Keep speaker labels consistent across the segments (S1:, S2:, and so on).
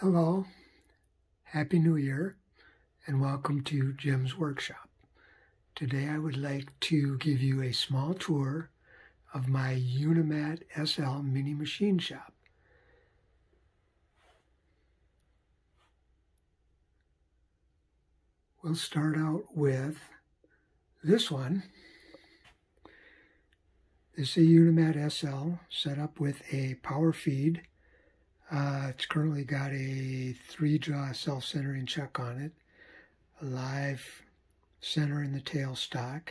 S1: Hello, Happy New Year, and welcome to Jim's Workshop. Today I would like to give you a small tour of my Unimat SL mini machine shop. We'll start out with this one. This is a Unimat SL set up with a power feed uh, it's currently got a three-jaw self-centering chuck on it, a live center in the tailstock.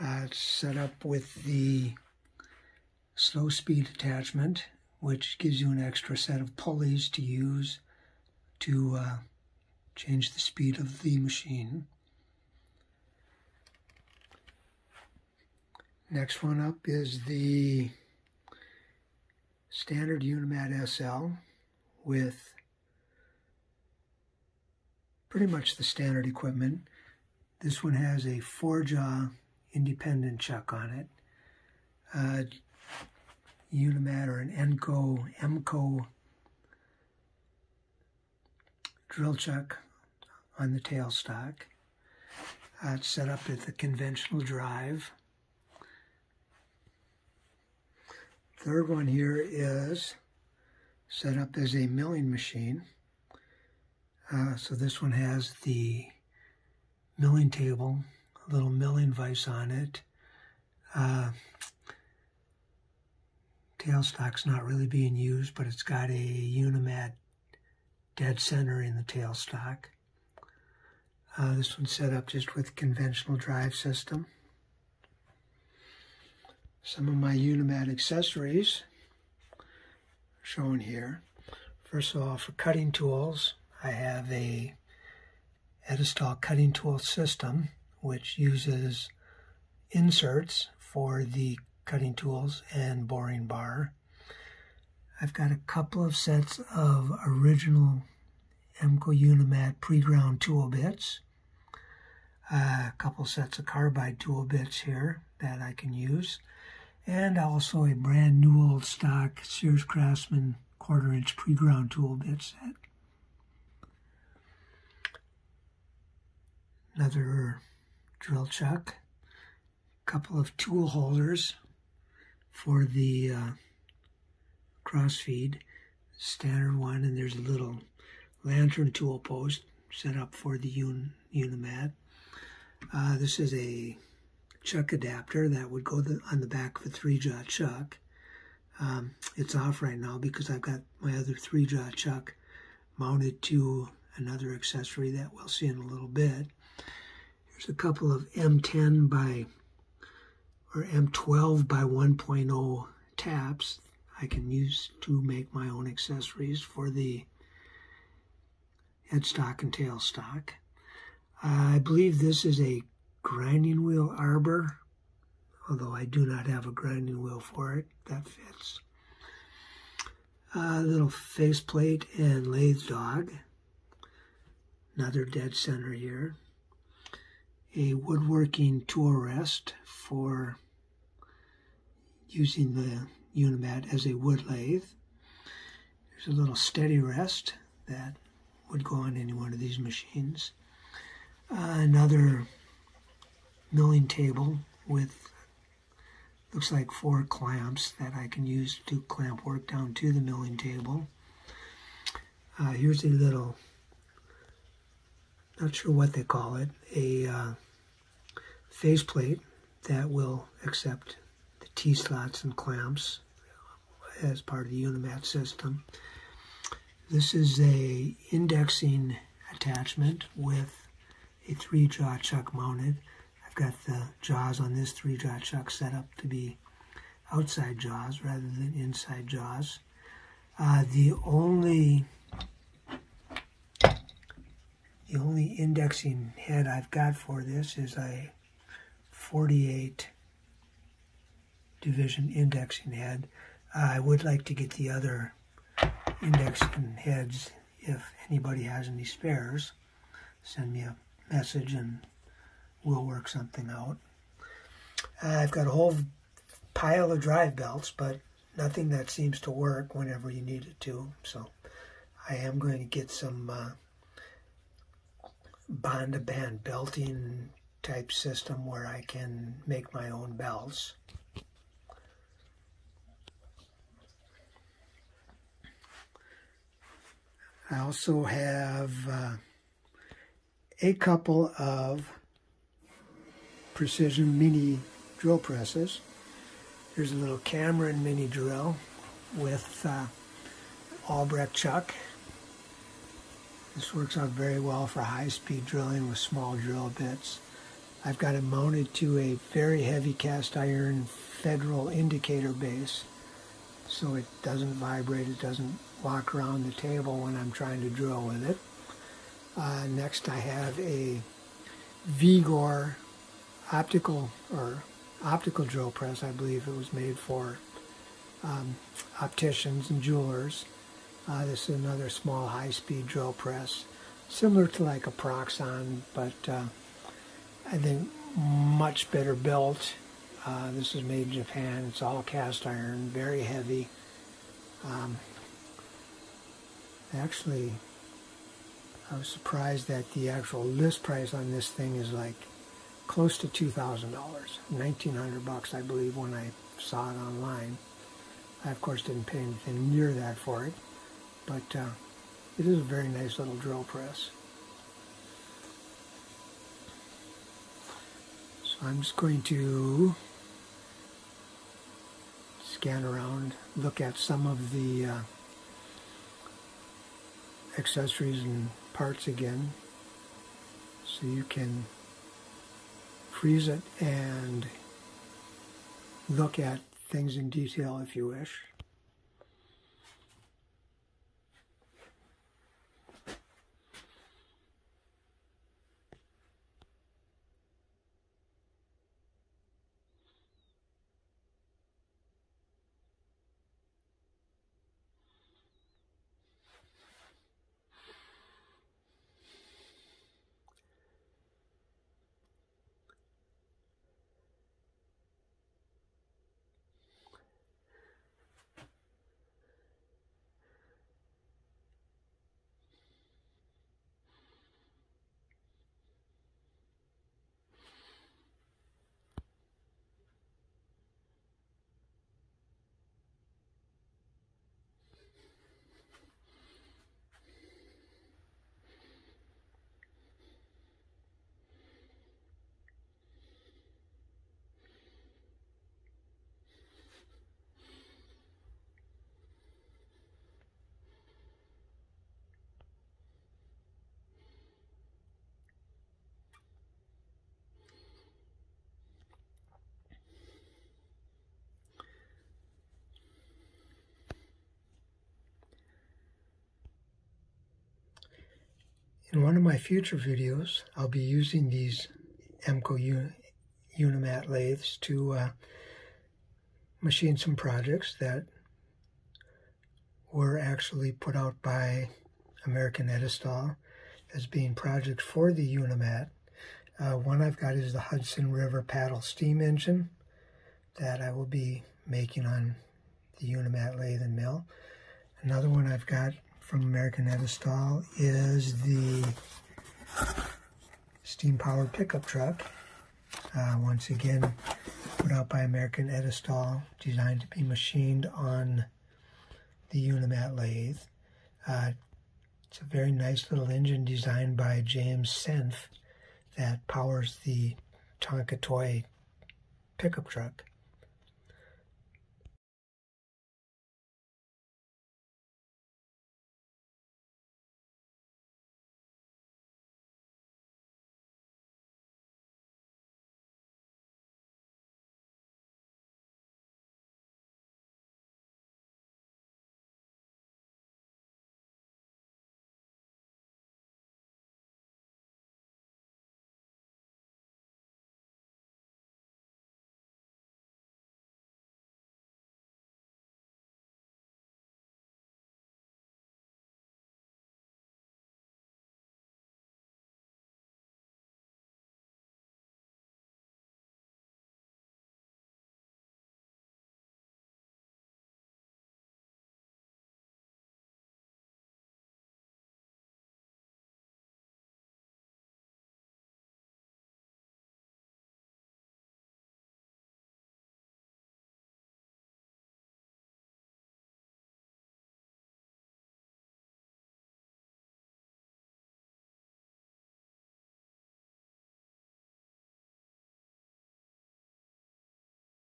S1: Uh, it's set up with the slow speed attachment, which gives you an extra set of pulleys to use to uh, change the speed of the machine. Next one up is the standard Unimat SL with pretty much the standard equipment. This one has a four-jaw independent chuck on it. Uh, Unimat or an Enco, Emco drill chuck on the tailstock. Uh, it's set up at the conventional drive. Third one here is set up as a milling machine. Uh, so this one has the milling table, a little milling vise on it. Uh, tailstock's not really being used, but it's got a Unimat dead center in the tailstock. Uh, this one's set up just with conventional drive system some of my Unimat accessories shown here. First of all, for cutting tools, I have a Edelstaal cutting tool system, which uses inserts for the cutting tools and boring bar. I've got a couple of sets of original Emco Unimat pre-ground tool bits. Uh, a couple sets of carbide tool bits here that I can use and also a brand new old stock Sears Craftsman quarter inch pre-ground tool bit set. Another drill chuck, a couple of tool holders for the uh, crossfeed, standard one, and there's a little lantern tool post set up for the un Unimat. Uh, this is a chuck adapter that would go the, on the back of a three-jaw chuck. Um, it's off right now because I've got my other three-jaw chuck mounted to another accessory that we'll see in a little bit. Here's a couple of M10 by or M12 by 1.0 taps I can use to make my own accessories for the headstock and tailstock. I believe this is a grinding wheel arbor, although I do not have a grinding wheel for it. That fits. A little faceplate and lathe dog. Another dead center here. A woodworking tool rest for using the Unimat as a wood lathe. There's a little steady rest that would go on any one of these machines. Uh, another milling table with looks like four clamps that I can use to clamp work down to the milling table. Uh, here's a little, not sure what they call it, a uh, faceplate that will accept the T-slots and clamps as part of the Unimat system. This is a indexing attachment with a three-jaw chuck mounted. I've got the jaws on this three jaw chuck set up to be outside jaws rather than inside jaws. Uh, the only the only indexing head I've got for this is a 48 division indexing head. Uh, I would like to get the other indexing heads if anybody has any spares. Send me a message and we'll work something out. Uh, I've got a whole pile of drive belts, but nothing that seems to work whenever you need it to. So I am going to get some uh, bond-to-band belting type system where I can make my own belts. I also have uh, a couple of precision mini drill presses. Here's a little Cameron mini drill with uh, Albrecht chuck. This works out very well for high-speed drilling with small drill bits. I've got it mounted to a very heavy cast iron Federal indicator base so it doesn't vibrate, it doesn't walk around the table when I'm trying to drill with it. Uh, next I have a Vigor optical or optical drill press. I believe it was made for um, opticians and jewelers. Uh, this is another small high-speed drill press, similar to like a Proxxon, but uh, I think much better built. Uh, this is made in Japan. It's all cast iron, very heavy. Um, actually, I was surprised that the actual list price on this thing is like close to two thousand dollars, nineteen hundred bucks, I believe, when I saw it online. I of course didn't pay anything near that for it, but uh, it is a very nice little drill press. So I'm just going to scan around, look at some of the uh, accessories and parts again so you can freeze it and look at things in detail if you wish. In one of my future videos, I'll be using these EMCO Unimat lathes to uh, machine some projects that were actually put out by American Edelstaal as being projects for the Unimat. Uh, one I've got is the Hudson River paddle steam engine that I will be making on the Unimat lathe and mill. Another one I've got from American Edelstaal is the steam-powered pickup truck. Uh, once again, put out by American Edelstaal, designed to be machined on the Unimat lathe. Uh, it's a very nice little engine designed by James Senf that powers the Tonka toy pickup truck.